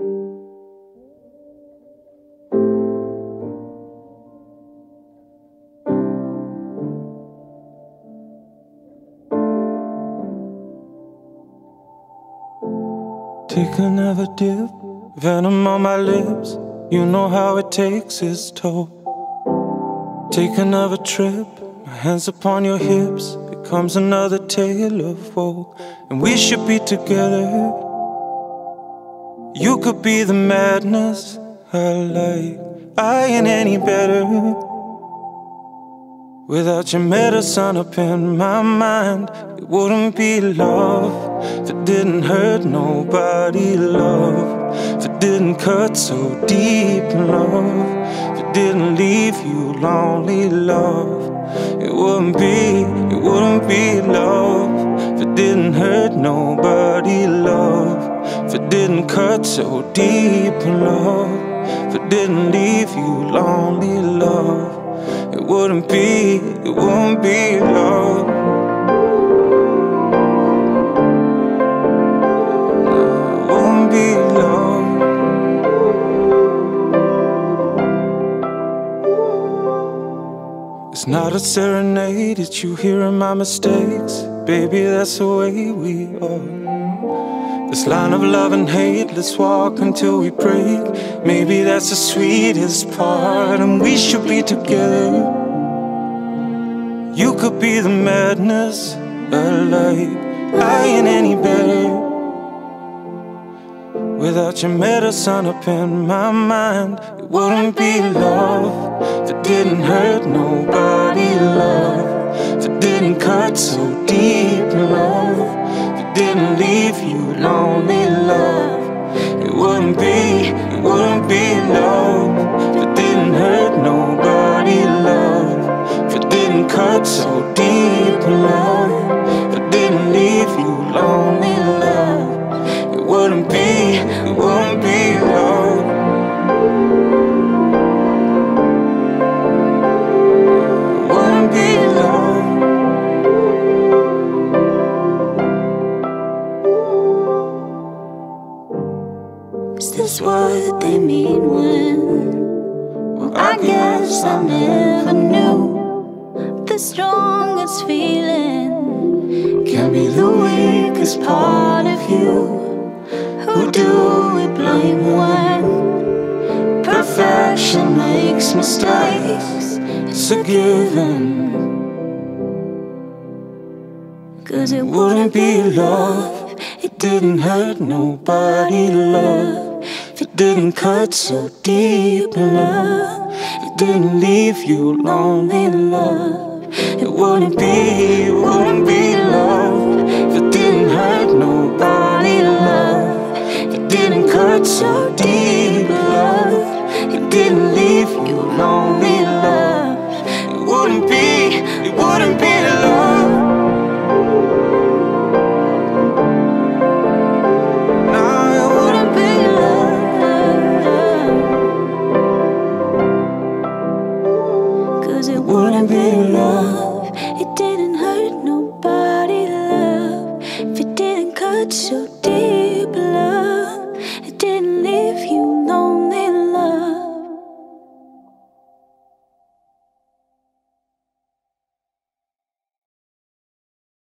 Take another dip, venom on my lips. You know how it takes its toll. Take another trip, my hands upon your hips. Becomes another tale of woe, and we should be together. You could be the madness I like. I ain't any better. Without your medicine up in my mind, it wouldn't be love. If it didn't hurt nobody, love. If it didn't cut so deep, love. If it didn't leave you lonely, love. It wouldn't be, it wouldn't be love. If it didn't hurt nobody, didn't cut so deep, love. If it didn't leave you lonely, love. It wouldn't be, it wouldn't be love. It wouldn't be love. It's not a serenade, it's you hearing my mistakes. Baby, that's the way we are. This line of love and hate, let's walk until we break. Maybe that's the sweetest part, and we should be together. You could be the madness, a light. I ain't any better. Without your medicine up in my mind, it wouldn't be love. If it didn't hurt nobody, love. If it didn't cut so deep, love. Leave you lonely, Is what they mean when? Well, I guess I never knew the strongest feeling can be the weakest part of you. Who do we blame when perfection makes mistakes? It's a given. Cause it Wouldn't be love. Didn't hurt nobody, love. If it didn't cut so deep, love. It didn't leave you lonely, love. It wouldn't be, it wouldn't be love. If it didn't hurt nobody, love. It didn't cut so deep, love. It didn't so deep.